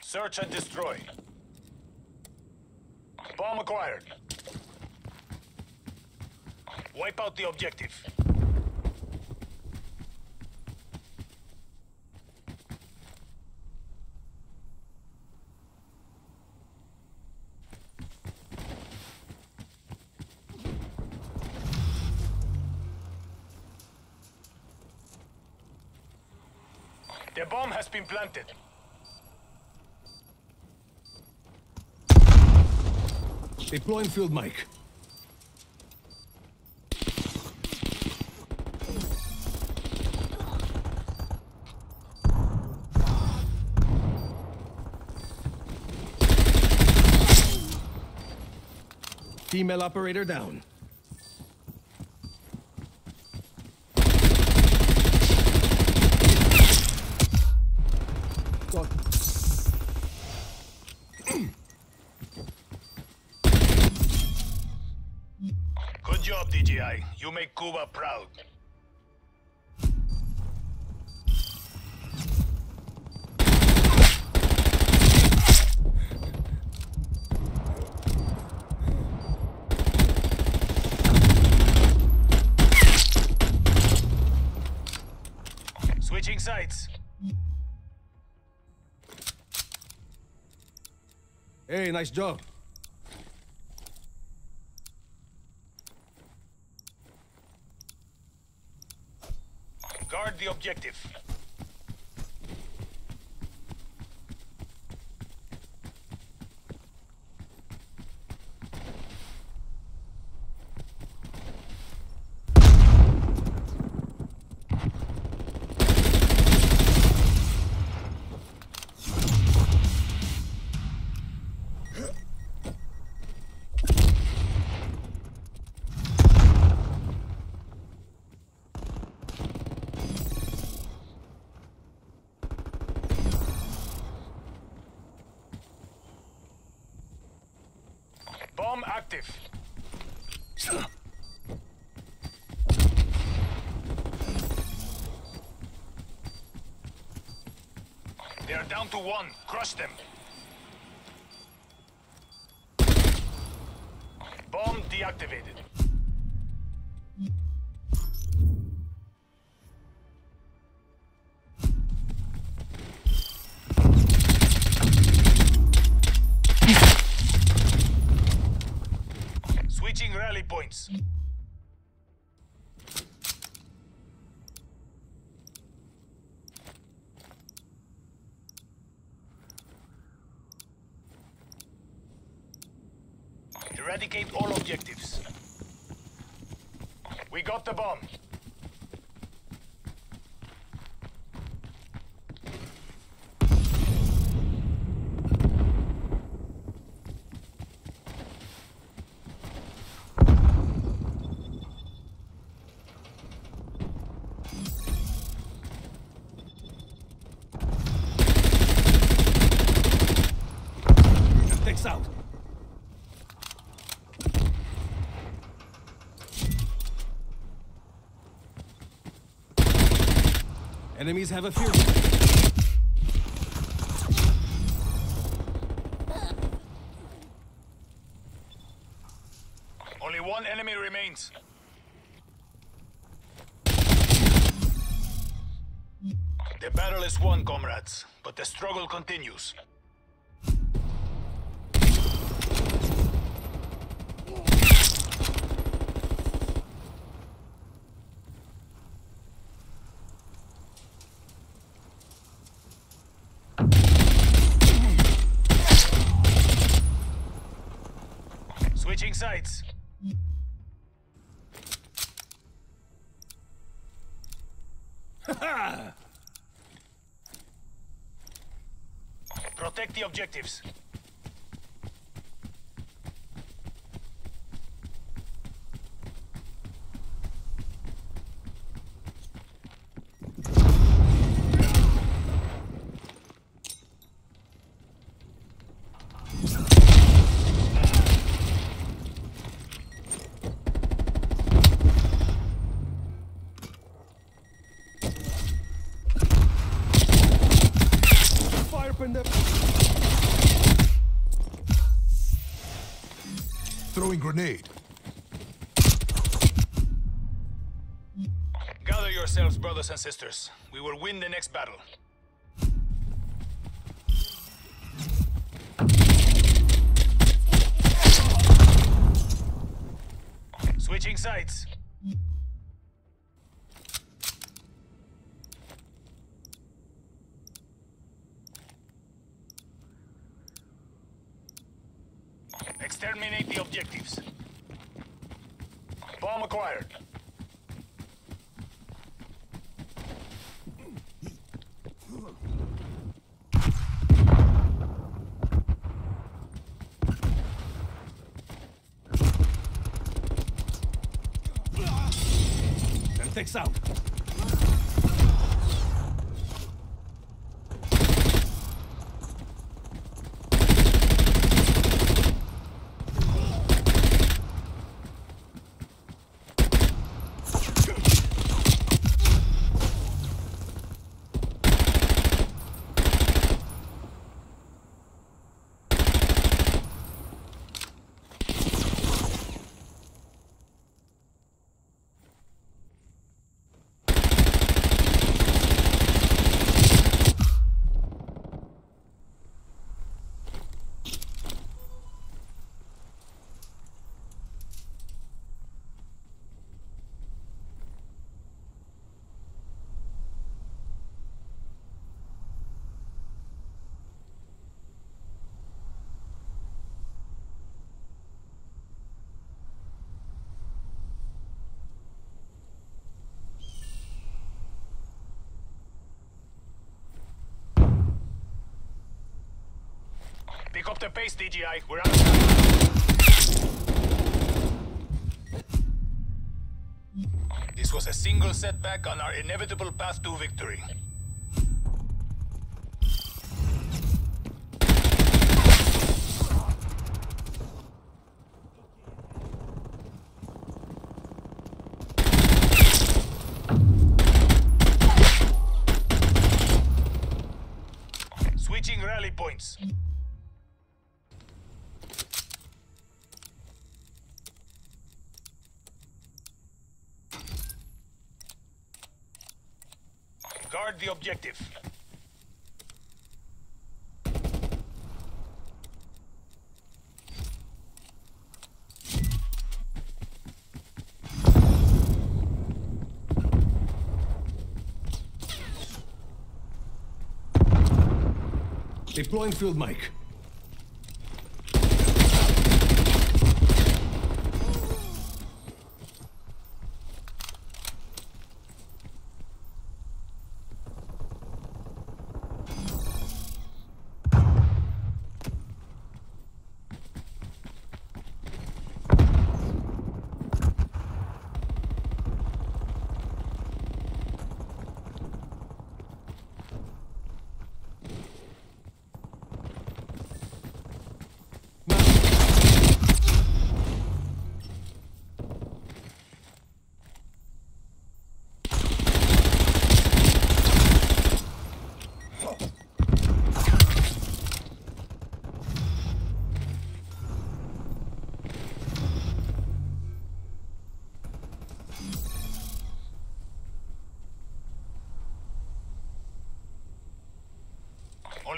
Search and destroy. Bomb acquired. Wipe out the objective. The bomb has been planted. Deploying field mic. Female operator down. You make Cuba proud. Switching sides. Hey, nice job. The objective. Active. They are down to one. Crush them. Bomb deactivated. Eradicate all objectives. We got the bomb. Takes out. Enemies have a. Only one enemy remains. The battle is won, comrades, but the struggle continues. Switching sides. Protect the objectives. open the... Throwing grenade. Gather yourselves, brothers and sisters. We will win the next battle. Switching sides. Acquired. Semtex out. The pace, DGI. We're out of time. This was a single setback on our inevitable path to victory. Switching rally points. Guard the objective. Deploying field mic.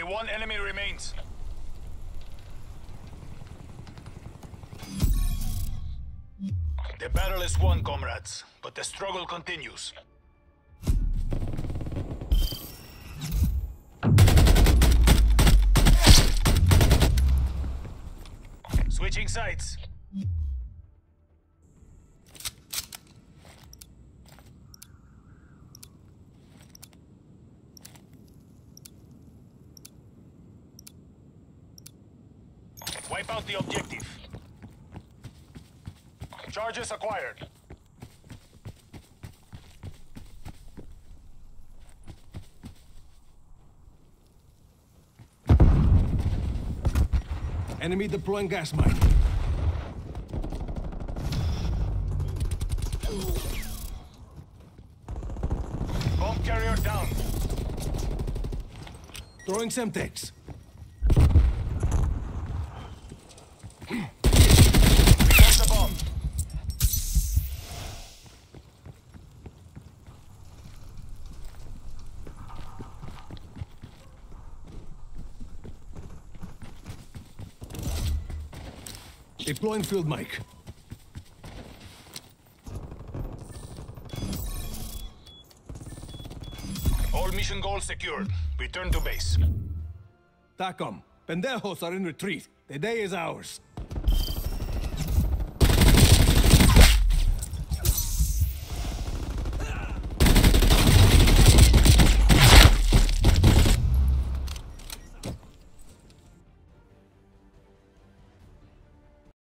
Only one enemy remains. The battle is won, comrades, but the struggle continues. Switching sides. Wipe out the objective. Charges acquired. Enemy deploying gas mine. Bomb carrier down. Throwing Semtex. We got the Deploying field mic. All mission goals secured. Return to base. TACOM. Pendejos are in retreat. The day is ours.